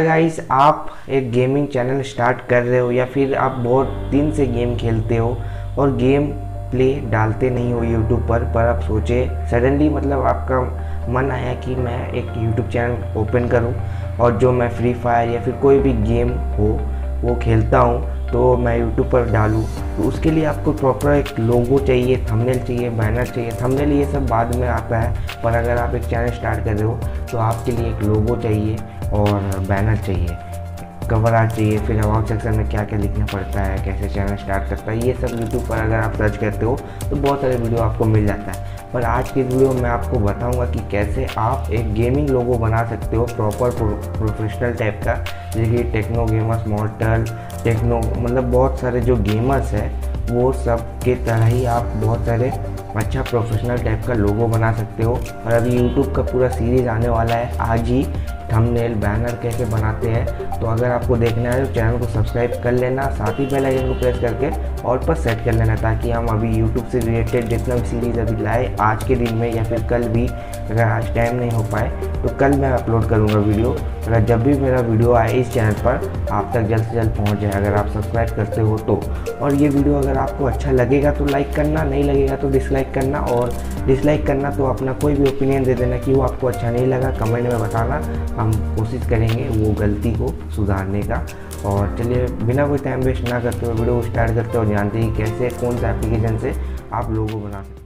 Guys आप एक gaming channel start कर रहे हो या फिर आप बहुत दिन से गेम खेलते हो और गेम प्ले डालते नहीं हो यूट्यूब पर पर आप सोचे सडनली मतलब आपका मन आया कि मैं एक यूट्यूब चैनल ओपन करूँ और जो मैं फ्री फायर या फिर कोई भी गेम हो, वो खेलता हूँ तो मैं यूट्यूब पर डालूँ। तो उसके लिए आपको प्रॉपर एक लोगो चाहिए थंबनेल चाहिए बैनर चाहिए। थंबनेल ये सब बाद में आता है, पर अगर आप एक चैनल स्टार्ट कर रहे हो तो आपके लिए एक लोगो चाहिए। और बैनर चाहिए कवर आर्ट चाहिए, फिर अबाउट सेक्शन में क्या क्या लिखना पड़ता है, कैसे चैनल स्टार्ट करता है, ये सब यूट्यूब पर अगर आप सर्च करते हो तो बहुत सारे वीडियो आपको मिल जाता है। पर आज की वीडियो में आपको बताऊँगा कि कैसे आप एक गेमिंग लोगो बना सकते हो प्रॉपर प्रोफेशनल टाइप का, जैसे कि टेक्नो गेमर्स मॉडल टेक्नो मतलब बहुत सारे जो गेमर्स हैं, वो सब के तरह ही आप बहुत सारे अच्छा प्रोफेशनल टाइप का लोगो बना सकते हो। और अभी यूट्यूब का पूरा सीरीज़ आने वाला है, आज ही थंबनेल बैनर कैसे बनाते हैं तो अगर आपको देखना है तो चैनल को सब्सक्राइब कर लेना, साथ ही बेल आइकन को प्रेस करके ऑल पर सेट कर लेना ताकि हम अभी यूट्यूब से रिलेटेड जितना भी सीरीज़ अभी लाए आज के दिन में या फिर कल भी, अगर आज टाइम नहीं हो पाए तो कल मैं अपलोड करूँगा वीडियो अगर जब भी मेरा वीडियो आए इस चैनल पर, आप तक जल्द से जल्द पहुँच जाए अगर आप सब्सक्राइब करते हो तो। और ये वीडियो अगर आपको अच्छा लगेगा तो लाइक करना, नहीं लगेगा तो डिसलाइक करना। और डिसलाइक करना तो अपना कोई भी ओपिनियन दे देना कि वो आपको अच्छा नहीं लगा कमेंट में बताना। हम कोशिश करेंगे वो गलती को सुधारने का। और चलिए, बिना कोई टाइम वेस्ट ना करते हुए वीडियो स्टार्ट करते और जानते ही कैसे, कौन सा एप्लीकेशन से आप लोगों को बना सकते